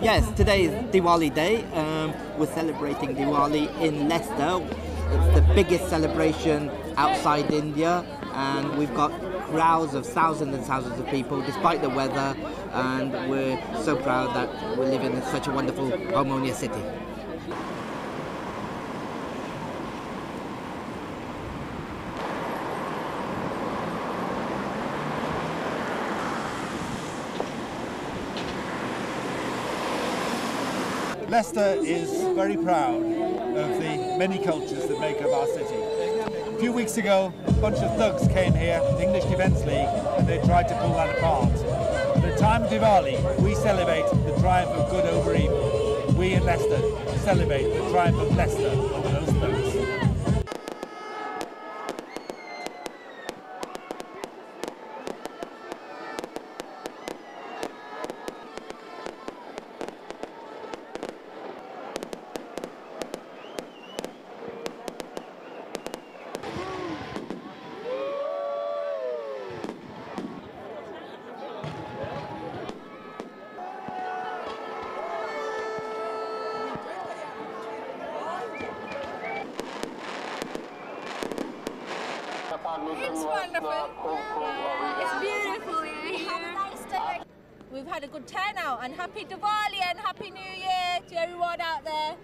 Yes, today is Diwali Day. Um, we're celebrating Diwali in Leicester. It's the biggest celebration outside India, and we've got crowds of thousands and thousands of people despite the weather. And we're so proud that we live in such a wonderful, harmonious city. Leicester is very proud of the many cultures that make up our city. A few weeks ago, a bunch of thugs came here, the English Defence League, and they tried to pull that apart. At the time of Diwali, we celebrate the triumph of good over evil. We in Leicester celebrate the triumph of Leicester over those thugs. It's wonderful. It's beautiful here. We've had a good turnout and happy Diwali and happy New Year to everyone out there.